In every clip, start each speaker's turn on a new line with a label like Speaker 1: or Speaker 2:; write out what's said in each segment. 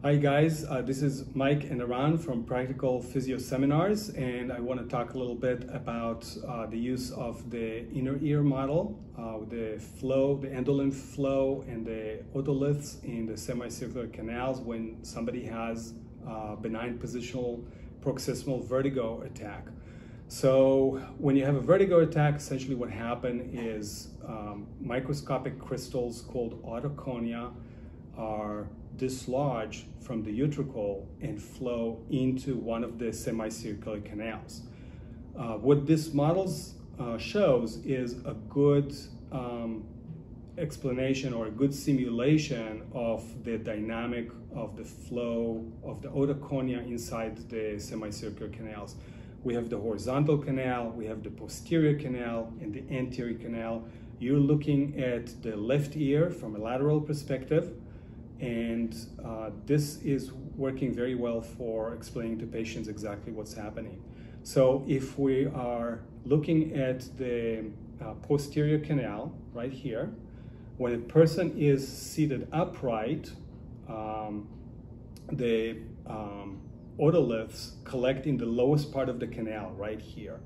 Speaker 1: Hi guys, uh, this is Mike and Eran from Practical Physio Seminars and I want to talk a little bit about uh, the use of the inner ear model, uh, the flow, the endolymph flow and the otoliths in the semicircular canals when somebody has uh, benign positional paroxysmal vertigo attack. So when you have a vertigo attack, essentially what happened is um, microscopic crystals called otoconia are dislodged from the utricle and flow into one of the semicircular canals. Uh, what this model uh, shows is a good um, explanation or a good simulation of the dynamic of the flow of the otoconia inside the semicircular canals. We have the horizontal canal, we have the posterior canal, and the anterior canal. You're looking at the left ear from a lateral perspective, and uh, this is working very well for explaining to patients exactly what's happening. So if we are looking at the uh, posterior canal right here, when a person is seated upright, um, the um, otoliths collect in the lowest part of the canal right here.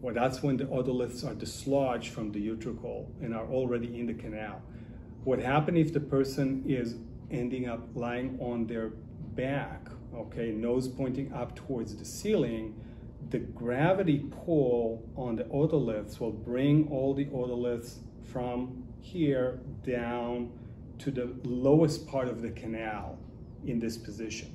Speaker 1: Well, that's when the otoliths are dislodged from the utricle and are already in the canal. What happens if the person is ending up lying on their back, okay, nose pointing up towards the ceiling, the gravity pull on the otoliths will bring all the otoliths from here down to the lowest part of the canal in this position.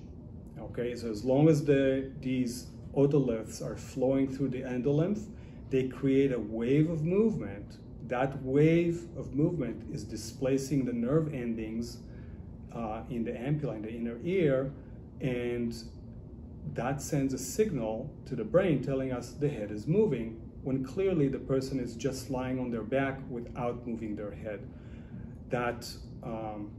Speaker 1: Okay, so as long as the these otoliths are flowing through the endolymph, they create a wave of movement that wave of movement is displacing the nerve endings uh, in the ampulla, in the inner ear, and that sends a signal to the brain telling us the head is moving when clearly the person is just lying on their back without moving their head. That, um,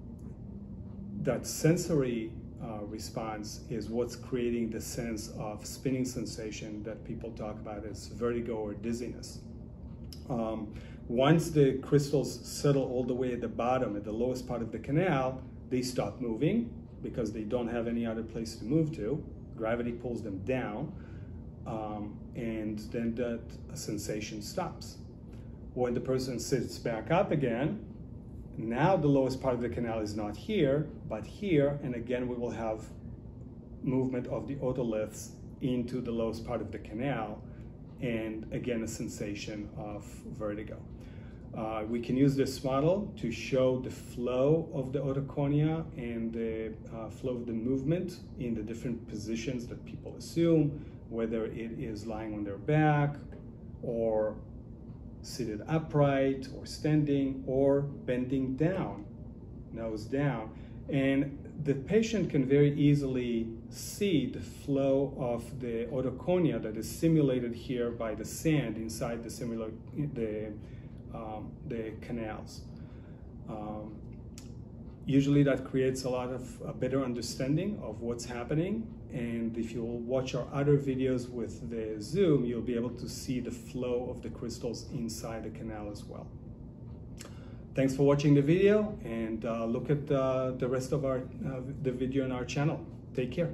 Speaker 1: that sensory uh, response is what's creating the sense of spinning sensation that people talk about as vertigo or dizziness. Um, once the crystals settle all the way at the bottom, at the lowest part of the canal, they stop moving because they don't have any other place to move to. Gravity pulls them down, um, and then that sensation stops. When the person sits back up again, now the lowest part of the canal is not here, but here, and again we will have movement of the otoliths into the lowest part of the canal, and again a sensation of vertigo. Uh, we can use this model to show the flow of the otoconia and the uh, flow of the movement in the different positions that people assume, whether it is lying on their back or seated upright or standing or bending down, nose down. And the patient can very easily see the flow of the otoconia that is simulated here by the sand inside the, similar, the um, the canals. Um, usually that creates a lot of a better understanding of what's happening and if you'll watch our other videos with the zoom you'll be able to see the flow of the crystals inside the canal as well thanks for watching the video and uh, look at uh, the rest of our uh, the video on our channel. Take care